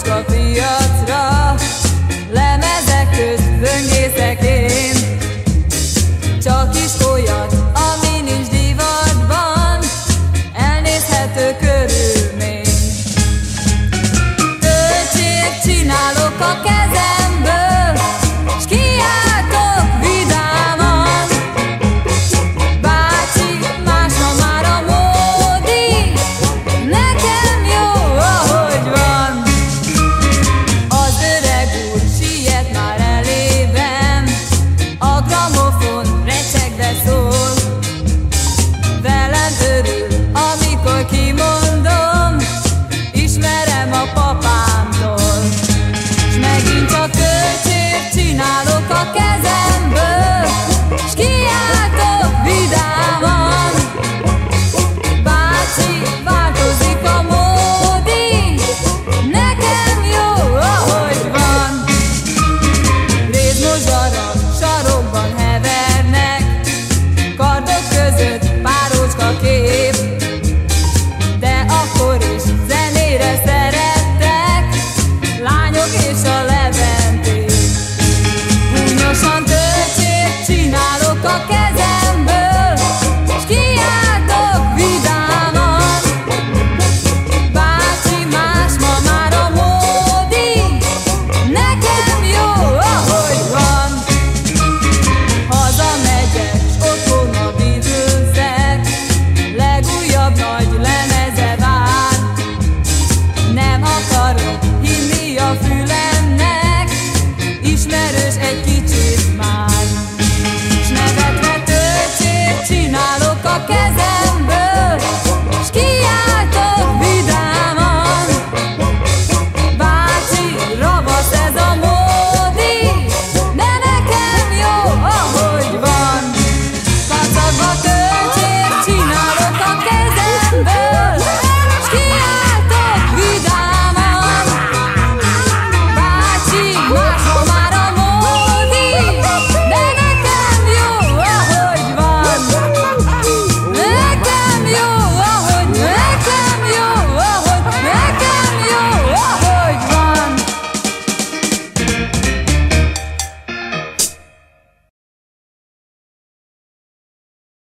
macska piacra Lemezek közt böngészek én. Csak is olyat, ami nincs divatban Elnézhető körülmény. Töltsért csinálok a kell